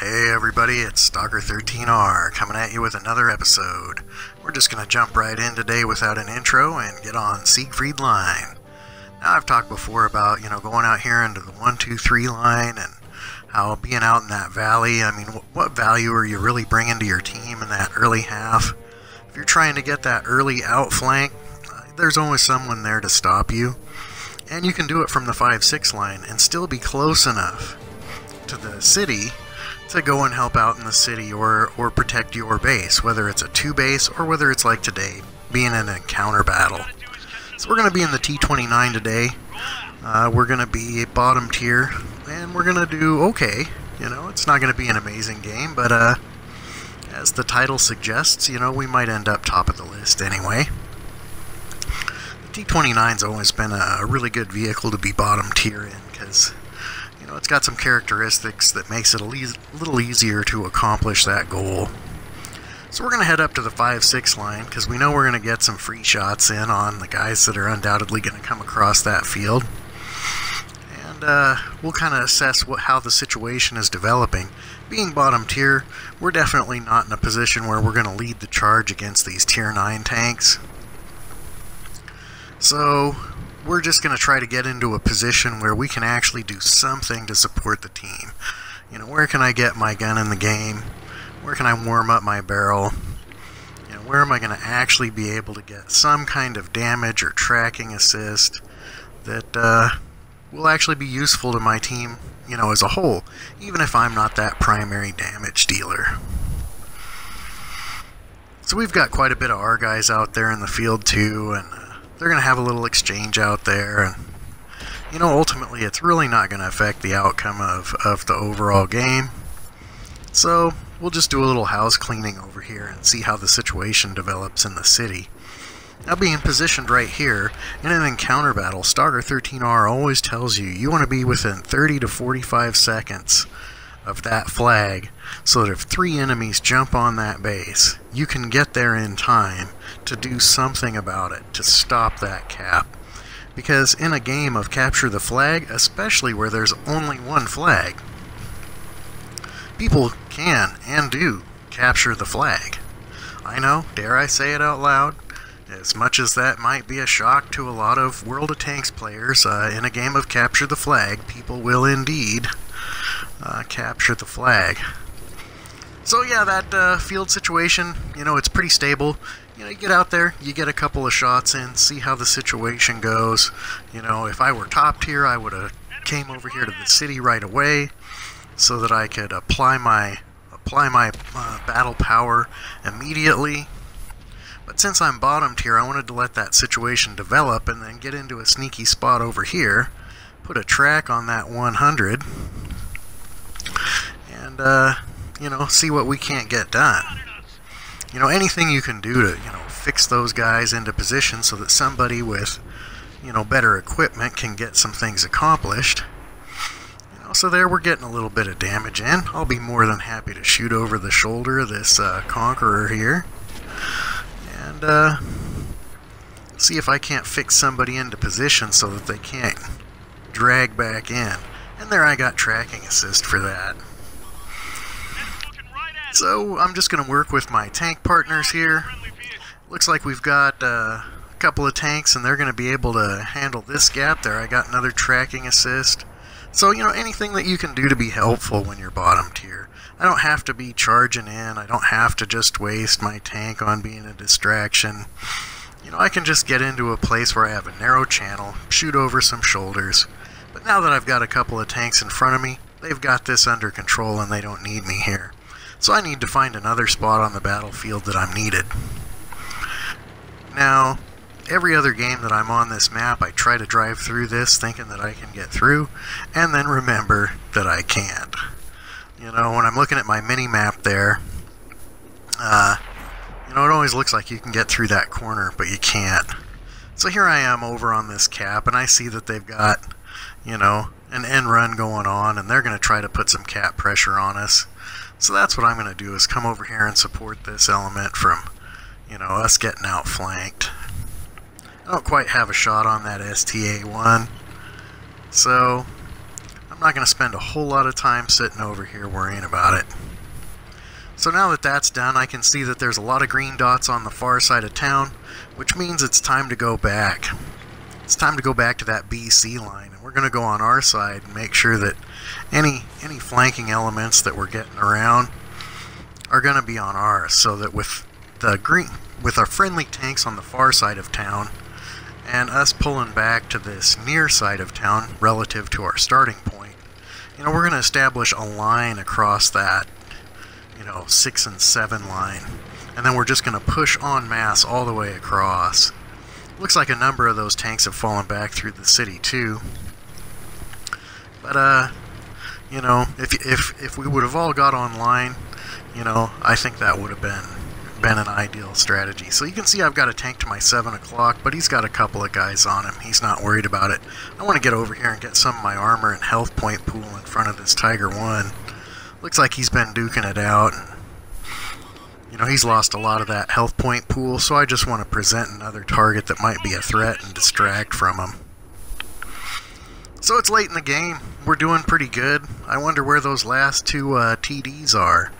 Hey everybody, it's Stalker13R coming at you with another episode. We're just going to jump right in today without an intro and get on Siegfried Line. Now I've talked before about, you know, going out here into the 123 line and how being out in that valley, I mean, what value are you really bringing to your team in that early half? If you're trying to get that early outflank, uh, there's always someone there to stop you. And you can do it from the 5-6 line and still be close enough to the city to go and help out in the city or, or protect your base, whether it's a 2 base or whether it's like today, being in an encounter battle. So we're going to be in the T-29 today. Uh, we're going to be bottom tier, and we're going to do okay. You know, it's not going to be an amazing game, but uh, as the title suggests, you know, we might end up top of the list anyway. The T-29's always been a really good vehicle to be bottom tier in, because know, it's got some characteristics that makes it a little easier to accomplish that goal. So we're going to head up to the 5-6 line because we know we're going to get some free shots in on the guys that are undoubtedly going to come across that field. And uh, we'll kind of assess what, how the situation is developing. Being bottom tier, we're definitely not in a position where we're going to lead the charge against these tier 9 tanks. So we're just going to try to get into a position where we can actually do something to support the team. You know, where can I get my gun in the game? Where can I warm up my barrel? You know, where am I going to actually be able to get some kind of damage or tracking assist that uh, will actually be useful to my team, you know, as a whole, even if I'm not that primary damage dealer. So we've got quite a bit of our guys out there in the field too, and uh, they're going to have a little exchange out there, and you know, ultimately it's really not going to affect the outcome of, of the overall game. So we'll just do a little house cleaning over here and see how the situation develops in the city. Now being positioned right here, in an encounter battle, Stalker13R always tells you you want to be within 30 to 45 seconds of that flag so that if three enemies jump on that base, you can get there in time to do something about it, to stop that cap. Because in a game of capture the flag, especially where there's only one flag, people can and do capture the flag. I know, dare I say it out loud, as much as that might be a shock to a lot of World of Tanks players, uh, in a game of capture the flag, people will indeed uh, capture the flag. So yeah, that uh, field situation, you know, it's pretty stable. You know, you get out there, you get a couple of shots in, see how the situation goes. You know, if I were top tier, I would have came over here to the city right away so that I could apply my apply my uh, battle power immediately. But since I'm bottom tier, I wanted to let that situation develop and then get into a sneaky spot over here, put a track on that 100, and uh, you know, see what we can't get done. You know, anything you can do to, you know, fix those guys into position so that somebody with, you know, better equipment can get some things accomplished. You know, so there we're getting a little bit of damage in. I'll be more than happy to shoot over the shoulder of this uh, Conqueror here. And, uh, see if I can't fix somebody into position so that they can't drag back in. And there I got tracking assist for that. So I'm just going to work with my tank partners here. Looks like we've got uh, a couple of tanks and they're going to be able to handle this gap there. I got another tracking assist. So, you know, anything that you can do to be helpful when you're bottom tier. I don't have to be charging in. I don't have to just waste my tank on being a distraction. You know, I can just get into a place where I have a narrow channel, shoot over some shoulders. But now that I've got a couple of tanks in front of me, they've got this under control and they don't need me here. So I need to find another spot on the battlefield that I'm needed. Now, every other game that I'm on this map, I try to drive through this thinking that I can get through, and then remember that I can't. You know, when I'm looking at my mini-map there, uh, you know, it always looks like you can get through that corner, but you can't. So here I am over on this cap, and I see that they've got, you know, an end run going on, and they're going to try to put some cap pressure on us. So that's what I'm going to do is come over here and support this element from, you know, us getting outflanked. I don't quite have a shot on that STA-1, so I'm I'm not going to spend a whole lot of time sitting over here worrying about it. So now that that's done, I can see that there's a lot of green dots on the far side of town, which means it's time to go back. It's time to go back to that BC line, and we're going to go on our side and make sure that any any flanking elements that we're getting around are going to be on ours, so that with the green with our friendly tanks on the far side of town, and us pulling back to this near side of town relative to our starting point, you know, we're going to establish a line across that, you know, 6 and 7 line. And then we're just going to push on mass all the way across. Looks like a number of those tanks have fallen back through the city, too. But, uh, you know, if, if, if we would have all got online, you know, I think that would have been been an ideal strategy. So you can see I've got a tank to my 7 o'clock, but he's got a couple of guys on him. He's not worried about it. I want to get over here and get some of my armor and health point pool in front of this Tiger 1. Looks like he's been duking it out. You know, he's lost a lot of that health point pool, so I just want to present another target that might be a threat and distract from him. So it's late in the game. We're doing pretty good. I wonder where those last two uh, TDs are.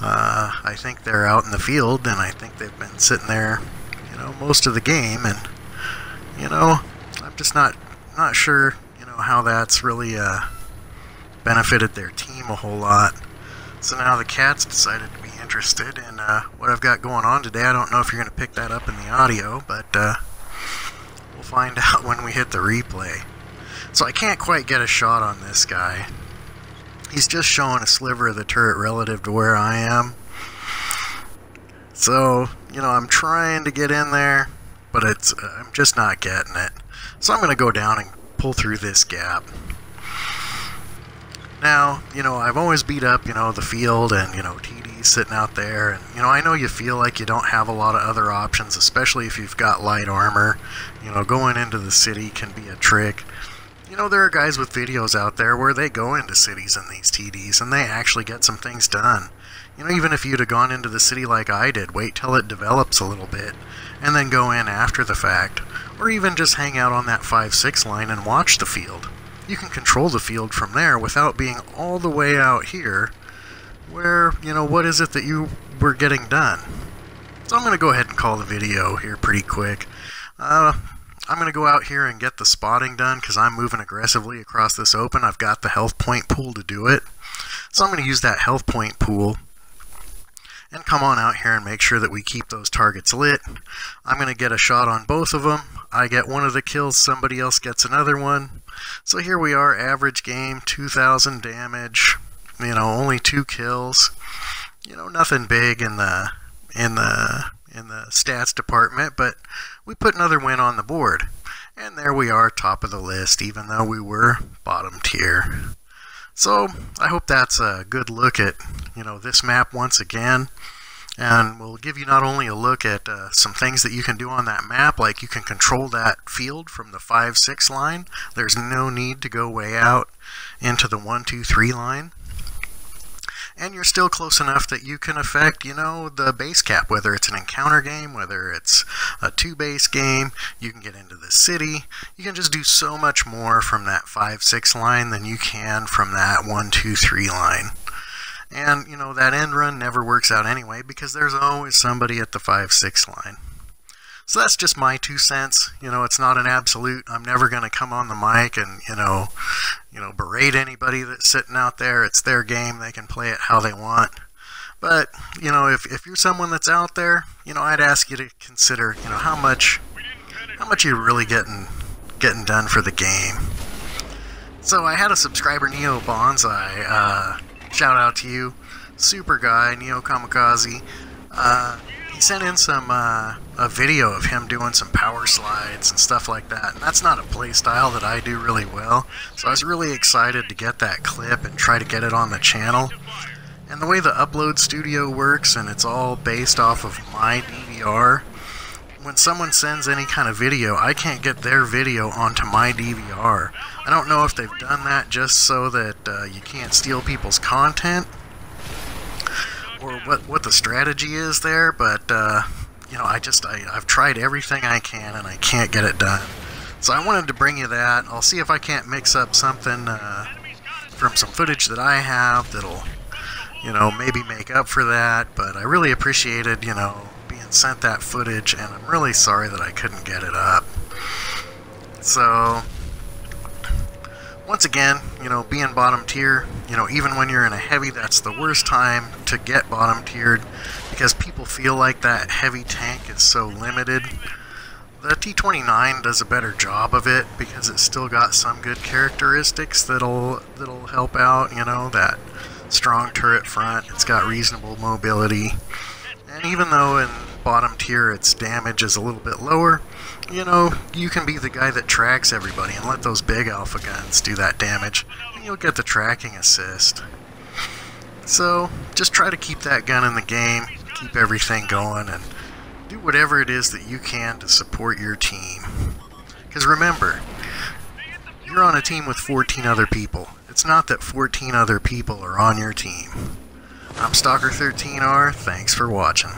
Uh, I think they're out in the field, and I think they've been sitting there, you know, most of the game. And you know, I'm just not not sure, you know, how that's really uh, benefited their team a whole lot. So now the Cats decided to interested in uh, what I've got going on today. I don't know if you're going to pick that up in the audio, but uh, we'll find out when we hit the replay. So I can't quite get a shot on this guy. He's just showing a sliver of the turret relative to where I am. So, you know, I'm trying to get in there, but it's uh, I'm just not getting it. So I'm going to go down and pull through this gap. Now, you know, I've always beat up, you know, the field and, you know, TD sitting out there. And, you know, I know you feel like you don't have a lot of other options, especially if you've got light armor. You know, going into the city can be a trick. You know, there are guys with videos out there where they go into cities in these TDs and they actually get some things done. You know, even if you'd have gone into the city like I did, wait till it develops a little bit, and then go in after the fact. Or even just hang out on that 5-6 line and watch the field. You can control the field from there without being all the way out here where, you know, what is it that you were getting done. So I'm going to go ahead and call the video here pretty quick. Uh, I'm going to go out here and get the spotting done because I'm moving aggressively across this open. I've got the health point pool to do it. So I'm going to use that health point pool and come on out here and make sure that we keep those targets lit. I'm going to get a shot on both of them. I get one of the kills, somebody else gets another one. So here we are, average game, 2,000 damage, you know, only two kills. You know, nothing big in the in the in the stats department, but we put another win on the board. And there we are, top of the list, even though we were bottom tier. So I hope that's a good look at you know this map once again. And we'll give you not only a look at uh, some things that you can do on that map, like you can control that field from the 5-6 line. There's no need to go way out into the 1-2-3 line and you're still close enough that you can affect, you know, the base cap, whether it's an encounter game, whether it's a two base game, you can get into the city. You can just do so much more from that 5 6 line than you can from that 1 2 3 line. And, you know, that end run never works out anyway because there's always somebody at the 5 6 line. So that's just my two cents. You know, it's not an absolute. I'm never going to come on the mic and, you know, you know, berate anybody that's sitting out there. It's their game. They can play it how they want. But, you know, if, if you're someone that's out there, you know, I'd ask you to consider, you know, how much how much you're really getting getting done for the game. So I had a subscriber, Neo Bonsai. Uh, shout out to you. Super guy, Neo Kamikaze. Uh, sent in some uh, a video of him doing some power slides and stuff like that. And that's not a play style that I do really well. So I was really excited to get that clip and try to get it on the channel. And the way the Upload Studio works, and it's all based off of my DVR, when someone sends any kind of video, I can't get their video onto my DVR. I don't know if they've done that just so that uh, you can't steal people's content, or what what the strategy is there, but uh, you know, I just I, I've tried everything I can and I can't get it done. So I wanted to bring you that. I'll see if I can't mix up something uh, from some footage that I have that'll, you know, maybe make up for that. But I really appreciated, you know, being sent that footage, and I'm really sorry that I couldn't get it up. So, once again, you know, being bottom tier, you know, even when you're in a heavy, that's the worst time to get bottom tiered because people feel like that heavy tank is so limited. The T29 does a better job of it because it's still got some good characteristics that'll that'll help out, you know, that strong turret front, it's got reasonable mobility. And even though in bottom tier its damage is a little bit lower, you know, you can be the guy that tracks everybody and let those big alpha guns do that damage, and you'll get the tracking assist. So, just try to keep that gun in the game, keep everything going, and do whatever it is that you can to support your team. Because remember, you're on a team with 14 other people. It's not that 14 other people are on your team. I'm Stalker13R, thanks for watching.